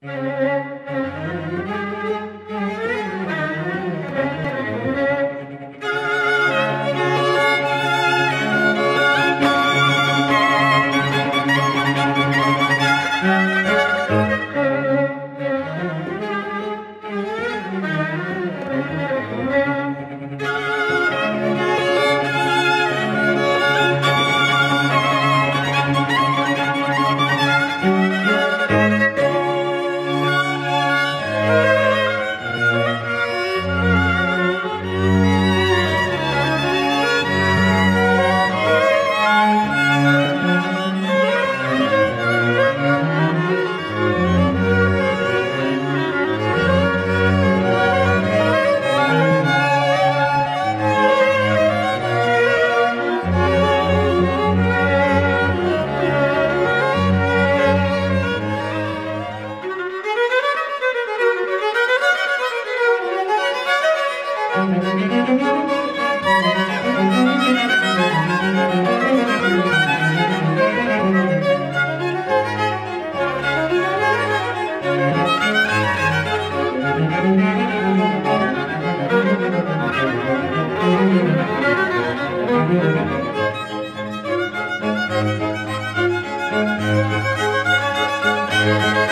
Música Música